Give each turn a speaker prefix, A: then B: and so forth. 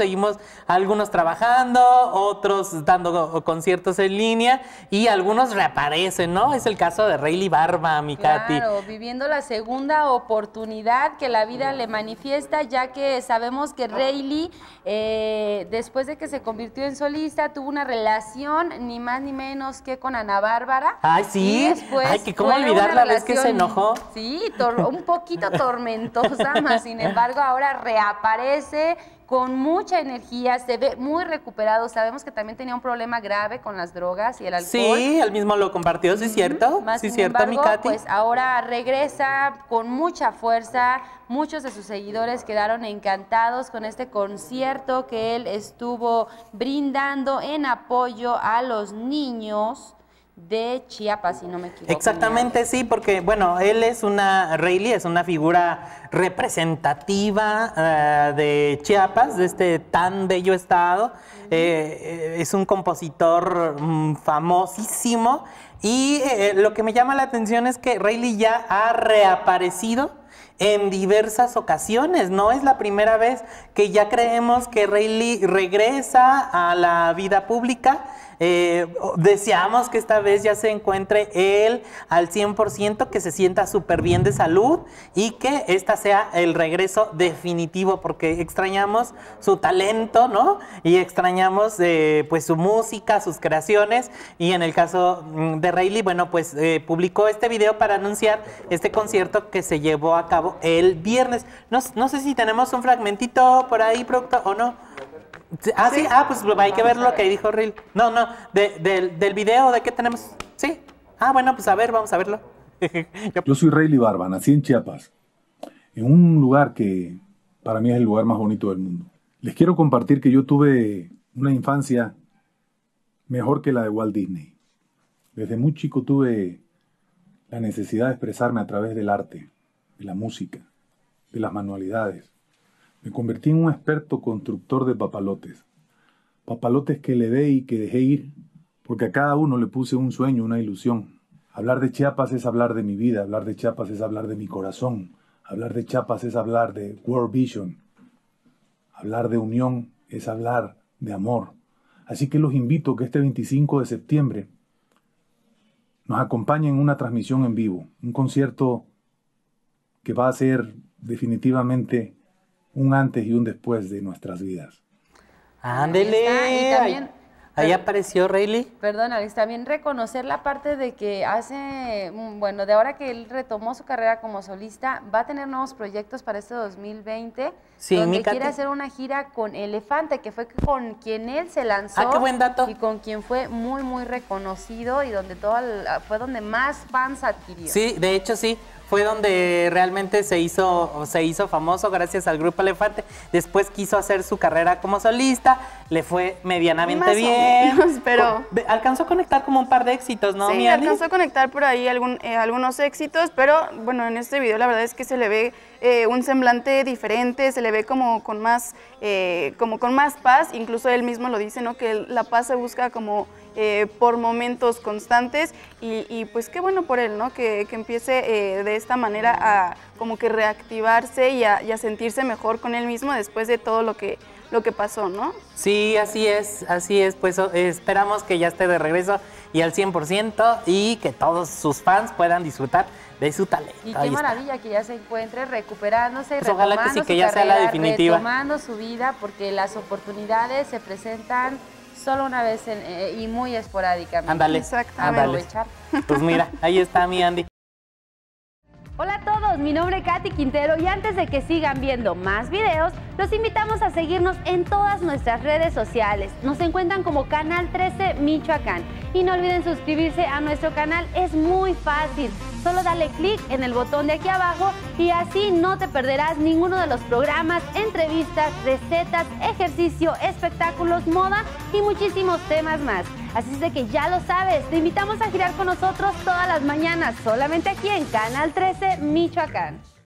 A: seguimos algunos trabajando, otros dando conciertos en línea y algunos reaparecen, ¿no? Es el caso de Rayleigh Barba, mi Katy.
B: Claro, viviendo la segunda oportunidad que la vida le manifiesta, ya que sabemos que Rayleigh, eh, después de que se convirtió en solista, tuvo una relación ni más ni menos que con Ana Bárbara.
A: Ay, sí. Ay, que cómo olvidar la vez que se enojó.
B: Sí, un poquito tormentosa, más sin embargo ahora reaparece con mucha energía, se ve muy recuperado. Sabemos que también tenía un problema grave con las drogas y el alcohol.
A: Sí, él mismo lo compartió, sí es cierto.
B: Más
A: sí
B: sin
A: cierto,
B: embargo,
A: mi Katy.
B: pues ahora regresa con mucha fuerza. Muchos de sus seguidores quedaron encantados con este concierto que él estuvo brindando en apoyo a los niños de Chiapas, si no me equivoco.
A: Exactamente, sí, porque bueno, él es una, Rayleigh es una figura representativa eh, de Chiapas, de este tan bello estado. Eh, es un compositor mm, famosísimo y eh, lo que me llama la atención es que Rayleigh ya ha reaparecido en diversas ocasiones. No es la primera vez que ya creemos que Rayleigh regresa a la vida pública. Eh, deseamos que esta vez ya se encuentre él al 100%, que se sienta súper bien de salud y que esta sea el regreso definitivo, porque extrañamos su talento, ¿no? Y extrañamos eh, pues su música, sus creaciones. Y en el caso mm, de Rayleigh, bueno, pues eh, publicó este video para anunciar este concierto que se llevó a cabo el viernes. No, no sé si tenemos un fragmentito por ahí, producto, o no. Ah, sí, ah, pues hay que ver lo que dijo Ril. No, no, de- del, del video, ¿de qué tenemos? Sí. Ah, bueno, pues a ver, vamos a verlo.
C: Yo soy Rayleigh Barba, nací en Chiapas, en un lugar que para mí es el lugar más bonito del mundo. Les quiero compartir que yo tuve una infancia mejor que la de Walt Disney. Desde muy chico tuve la necesidad de expresarme a través del arte, de la música, de las manualidades. Me convertí en un experto constructor de papalotes. Papalotes que le dé y que dejé ir, porque a cada uno le puse un sueño, una ilusión. Hablar de Chiapas es hablar de mi vida, hablar de Chiapas es hablar de mi corazón, hablar de Chiapas es hablar de World Vision, hablar de unión es hablar de amor. Así que los invito que este 25 de septiembre nos acompañen en una transmisión en vivo, un concierto que va a ser definitivamente un antes y un después de nuestras vidas.
A: Ándele.
B: está, y también-
A: Ahí, apareció Rayleigh.
B: Perdón, Alex, también reconocer la parte de que hace, mm, bueno, de ahora que él retomó su carrera como solista, va a tener nuevos proyectos para este 2020,
A: Sí,
B: donde
A: mi
B: quiere hacer una gira con Elefante, que fue con quien él se lanzó.
A: Ah, qué buen dato.
B: Y con quien fue muy, muy reconocido y donde todo el- fue donde más fans adquirió.
A: Sí, de hecho sí. Fue donde realmente se hizo, se hizo famoso gracias al grupo Elefante. Después quiso hacer su carrera como solista, le fue medianamente
D: Más
A: bien.
D: menos, pero-
A: alcanzó a conectar como un par de éxitos, ¿no,
D: sí, alcanzó a conectar por ahí algún, eh, algunos éxitos, pero bueno, en este video la verdad es que se le ve eh, un semblante diferente, se le ve como con más, eh, como con más paz, incluso él mismo lo dice, ¿no? Que la paz se busca como eh, por momentos constantes y, pues qué bueno por él, ¿no? Que, que empiece de esta manera a como que reactivarse y a sentirse mejor con él mismo después de todo lo que, lo que pasó, ¿no?
A: Sí, así es, así es. Pues o- esperamos que ya esté de regreso y al 100% y que todos sus fans puedan disfrutar de su talento.
B: Y
A: Ahí
B: qué
A: está.
B: maravilla que ya se encuentre recuperándose,
A: Pues ojalá que sí, que
B: su
A: ya sea la definitiva.
B: retomando su vida, porque las oportunidades se presentan solo una vez en- eh, y muy esporádicamente.
A: Ándale,
D: Exactamente.
A: Pues mira, ahí está mi Andy.
E: Hola a todos, mi nombre es Katy Quintero y antes de que sigan viendo más videos, los invitamos a seguirnos en todas nuestras redes sociales. Nos encuentran como Canal 13 Michoacán y no olviden suscribirse a nuestro canal, es muy fácil. Solo dale clic en el botón de aquí abajo y así no te perderás ninguno de los programas, entrevistas, recetas, ejercicio, espectáculos, moda y muchísimos temas más. Así es de que ya lo sabes, te invitamos a girar con nosotros todas las mañanas, solamente aquí en Canal 13 Michoacán.